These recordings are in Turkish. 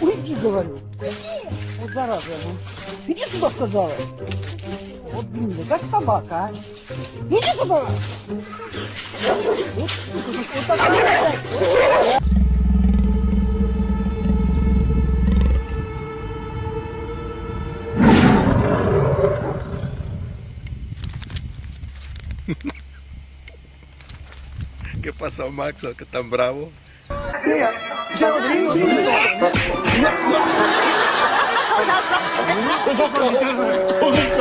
Уйди, говорю. Вот зараза. Ну. Иди сюда, сказала. Вот, блин, как собака, а. Иди сюда! Вот, вот такая, вот. ¿Qué pasó, Max? ¿Qué tan bravo? 对呀，像我林心如。哈哈哈哈哈！我操！我操！我操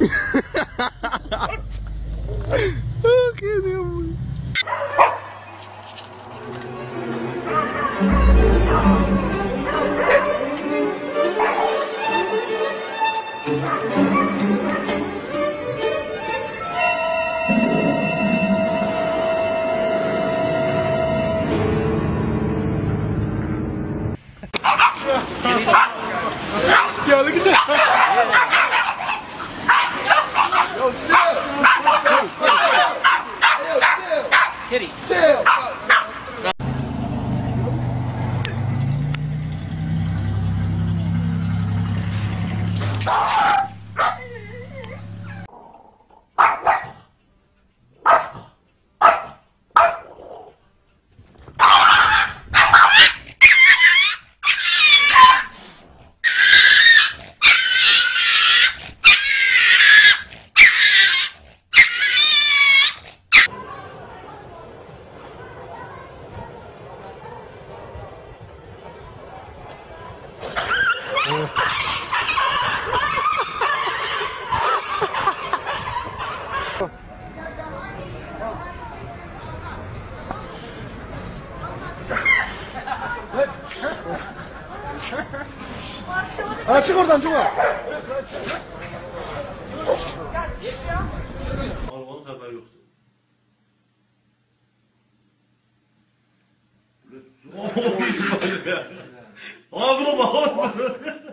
！Ha ha ha! Ya, look at that. Ha çık oradan çık oradan. Almanın haber yoktu. Ooo bir şey ya. Abi bunu bağlamadın.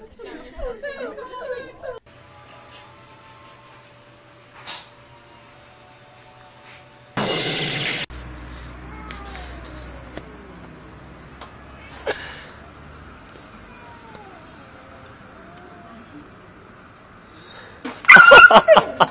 Ha ha ha!